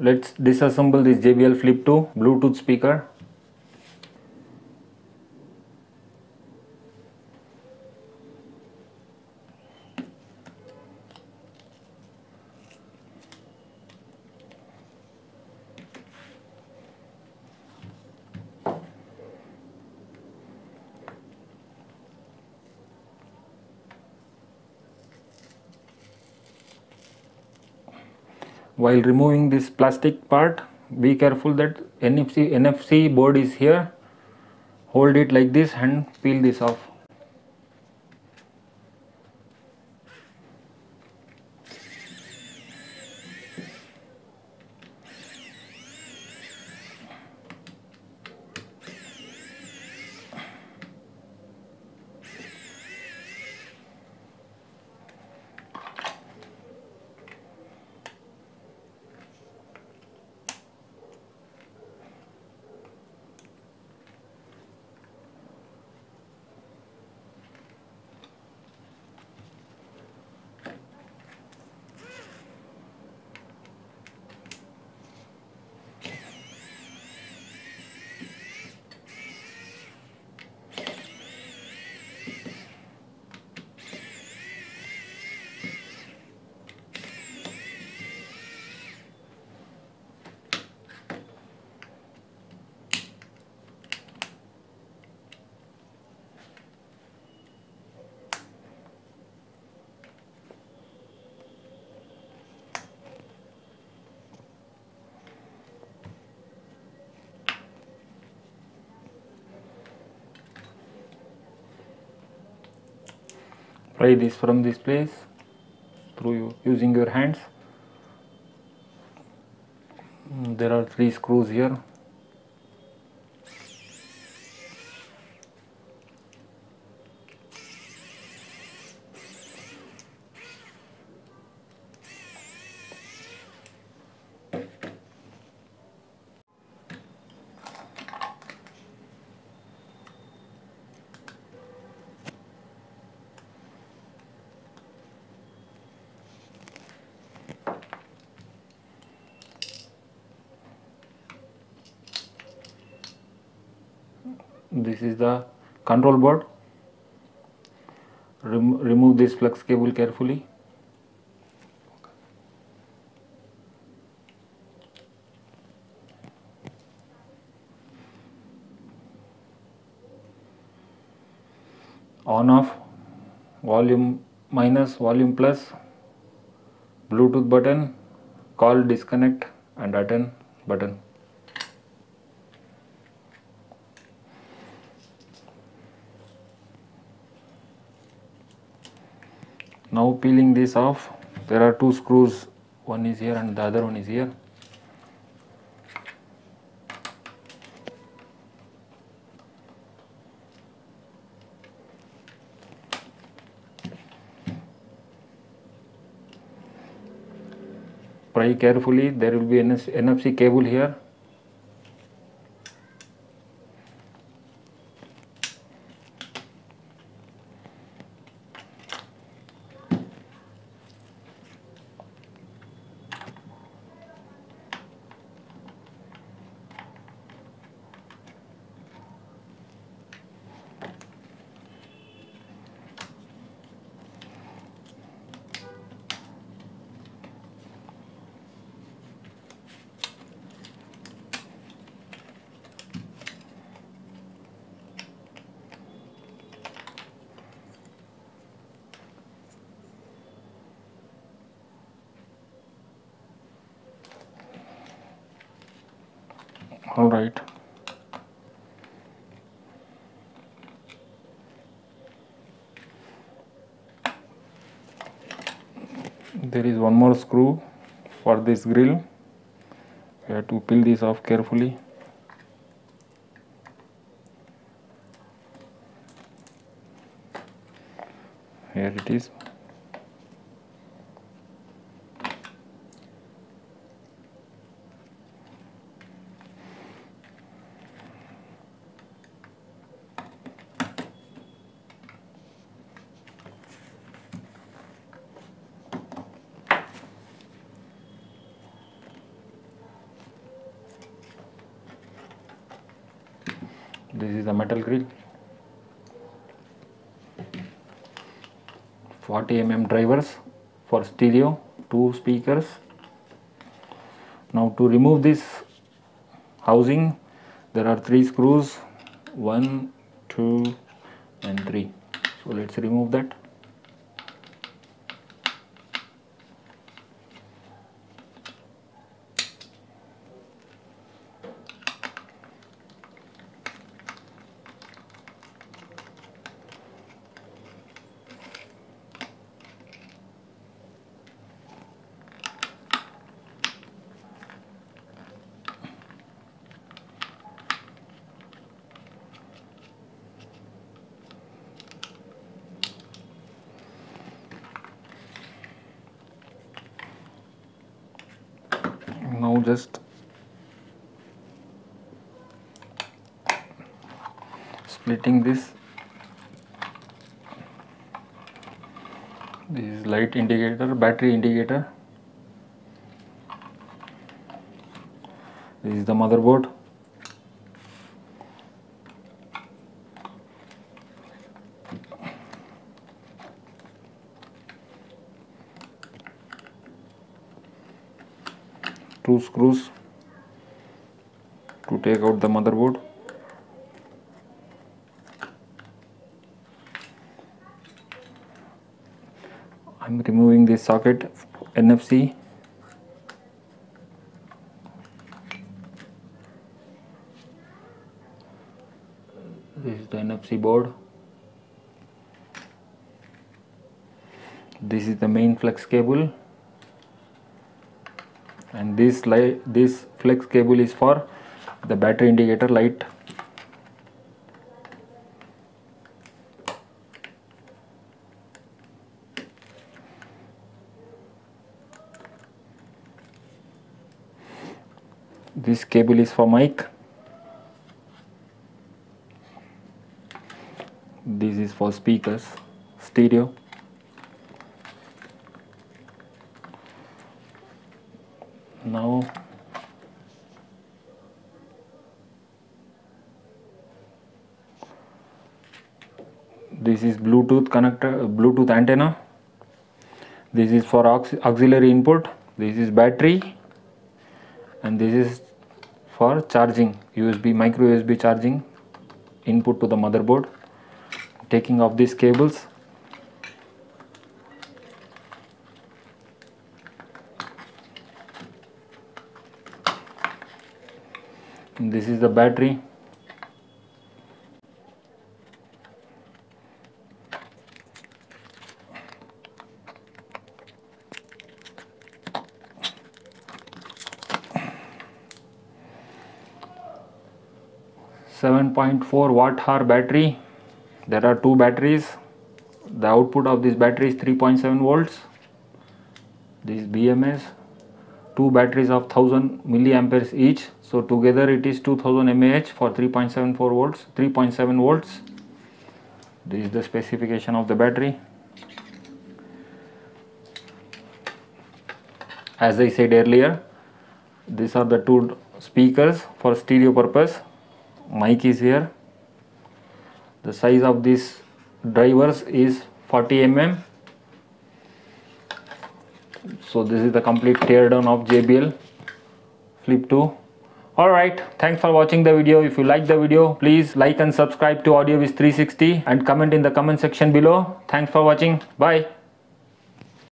let's disassemble this JBL Flip 2 Bluetooth speaker. While removing this plastic part be careful that NFC NFC board is here. Hold it like this and peel this off pry this from this place through you, using your hands. Mm, there are three screws here this is the control board. Rem remove this flex cable carefully. On off volume minus volume plus bluetooth button call disconnect and attend button now peeling this off there are two screws. One is here and the other one is here. Pry carefully. There will be NS NFC cable here right. There is one more screw for this grill. We have to peel this off carefully. Here it is the metal grill. 40 mm drivers for stereo two speakers. Now to remove this housing there are three screws one two and three. So let's remove that now just splitting this. This is light indicator battery indicator. This is the motherboard two screws to take out the motherboard. I'm removing this socket NFC this is the NFC board. This is the main flex cable and this light this flex cable is for the battery indicator light. This cable is for mic. This is for speakers stereo now this is bluetooth connector bluetooth antenna. This is for aux auxiliary input. This is battery. And this is for charging usb micro usb charging input to the motherboard. Taking off these cables this is the battery Seven point four watt hour battery. There are two batteries. The output of this battery is three point seven volts. This BMS two batteries of 1000 milliamperes each. So together it is 2000 mAh for 3.74 volts 3.7 volts. This is the specification of the battery. As I said earlier these are the two speakers for stereo purpose. Mic is here. The size of these drivers is 40 mm so this is the complete teardown of JBL Flip 2 alright thanks for watching the video. If you like the video please like and subscribe to Audiowiz 360 and comment in the comment section below. Thanks for watching. Bye